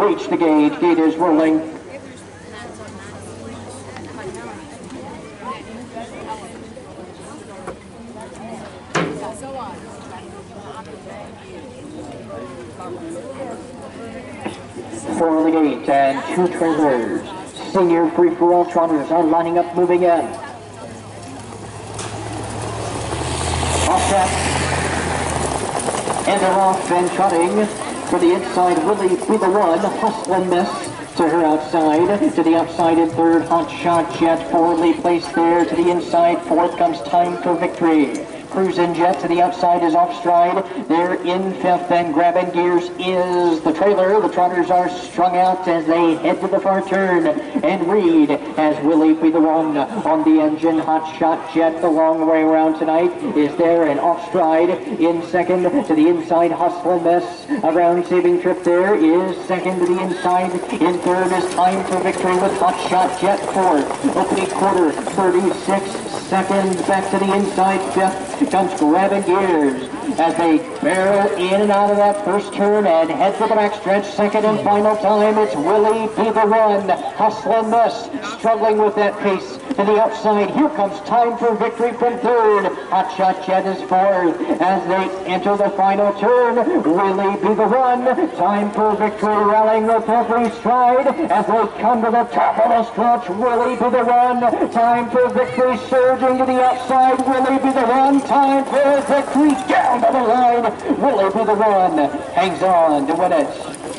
reach the gate. Gate is rolling. Four the gate and two trailers. Senior free-for-all trotters are lining up, moving in. Off set. And they're off and trotting for the inside. Willy be the one. Hustle and miss to her outside. To the outside in third. Hot shot jet forwardly placed there. To the inside. Fourth comes time for victory. Cruising Jet to the outside is off stride. They're in fifth and grabbing gears is the trailer. The trotters are strung out as they head to the far turn. And Reed has Willy be the one on the engine. Hot Shot Jet the long way around tonight is there and off stride. In second to the inside Hustle Miss. Around saving trip there is second to the inside. In third is time for victory with Hot Shot Jet fourth. Opening quarter 36 seconds back to the inside fifth comes grabbing gears as they barrel in and out of that first turn and head for the backstretch. Second and final time, it's Willy be the. Hustle and miss, struggling with that pace to the outside. Here comes time for victory from third. Hot Shot is fourth as they enter the final turn. Willy be the one. Time for victory rallying with every stride as they come to the top of the stretch. Willy be the one. Time for victory surging to the outside. Willy be the one. Time for victory down to the line. Willy be the one. Hangs on to win it.